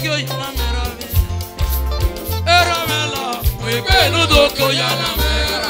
doke oyi na mero mi. Ero mi la, mo na mero.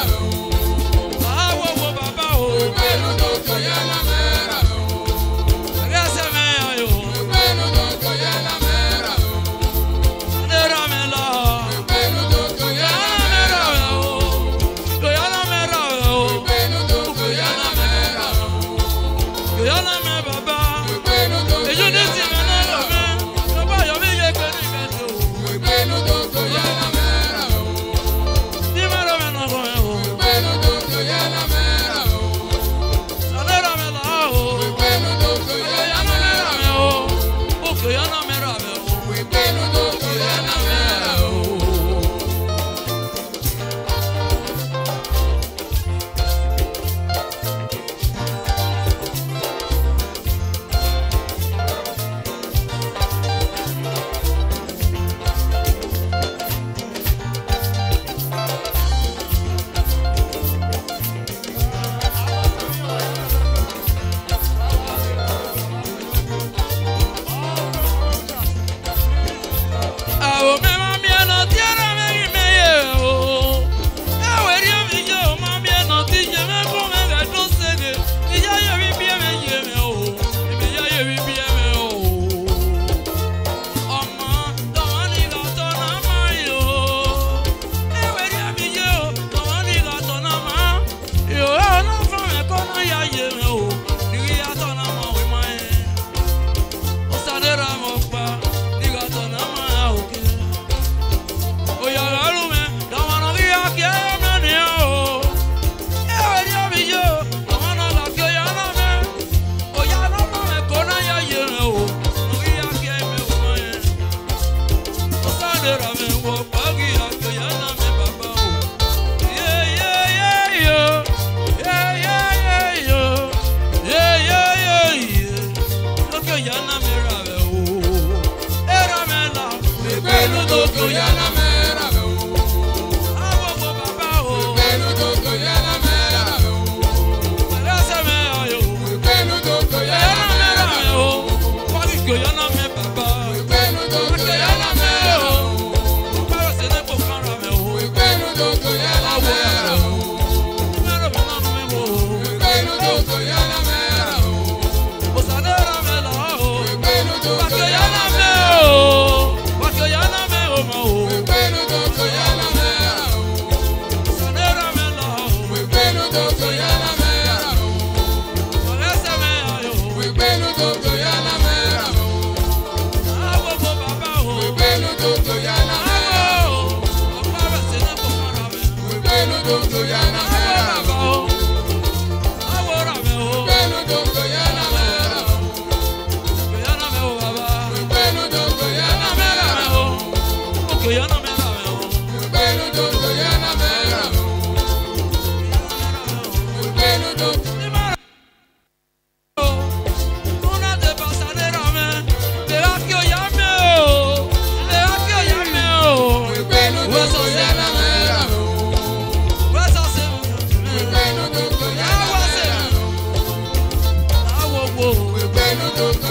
todo.